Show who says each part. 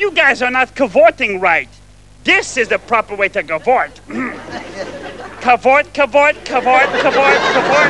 Speaker 1: You guys are not cavorting right. This is the proper way to cavort. cavort, cavort, cavort, cavort, cavort.